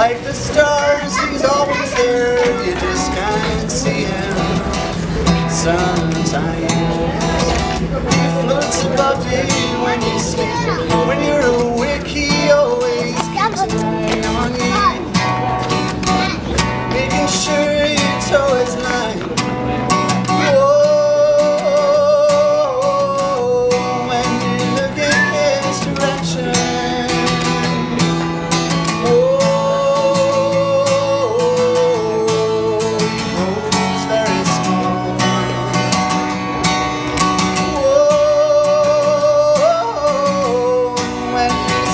Like the stars, he's always there. You just can't see him. Sometimes he floats above you when you sleep. When you're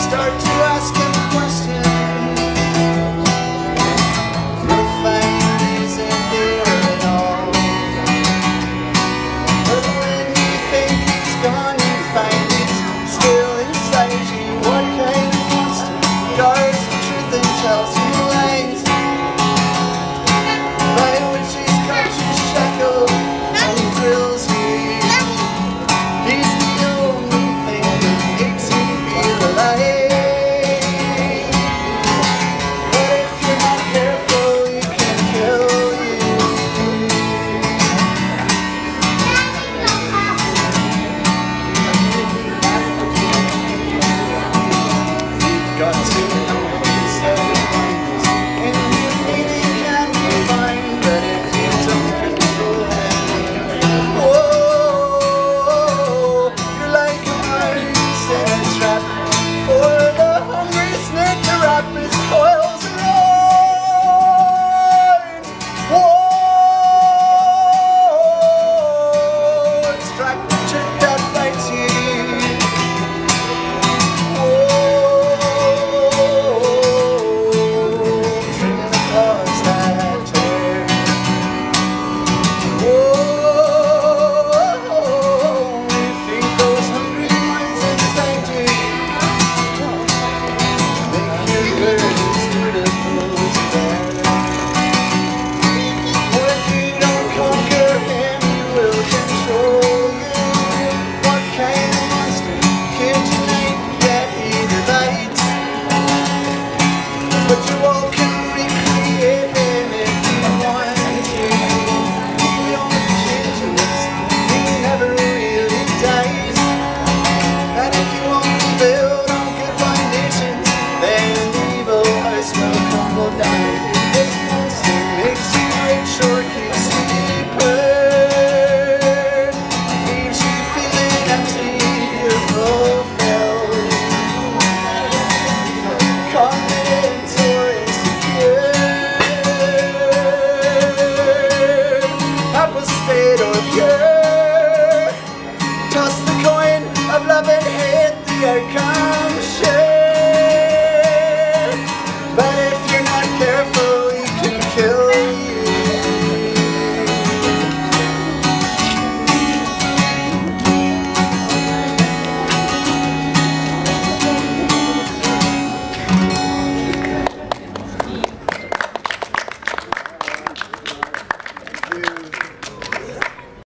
start